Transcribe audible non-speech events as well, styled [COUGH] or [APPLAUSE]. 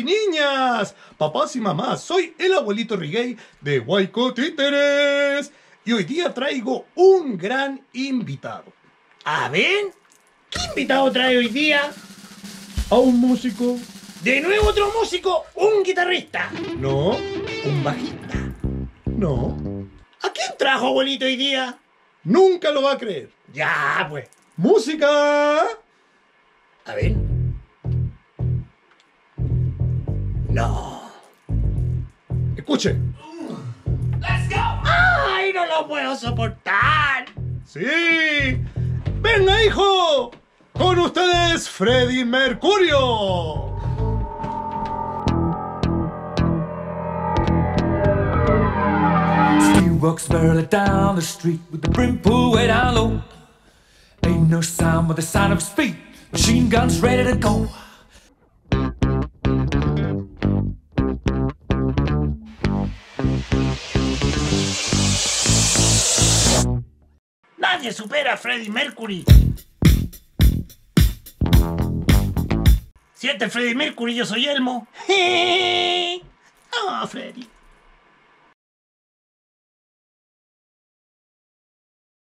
y niñas, papás y mamás. Soy el abuelito Riguey de Huayco Títeres. Y hoy día traigo un gran invitado. A ver, ¿qué invitado trae hoy día? A un músico. De nuevo otro músico, un guitarrista. No, un bajista. No, ¿A quién trajo abuelito hoy día? nunca lo va a creer. Ya, pues. ¡Música! A ver. No. Escuche. ¡Ay, no lo puedo soportar! Sí. Venga, hijo. Con ustedes, Freddy Mercurio. He walks barely down the street with the brim pulled way down low. Ain't no sound but the sound of feet. Machine guns ready to go. Nadie supera a Freddie Mercury. Si es Freddie Mercury, yo soy Elmo. [LAUGHS] Oh, Freddy.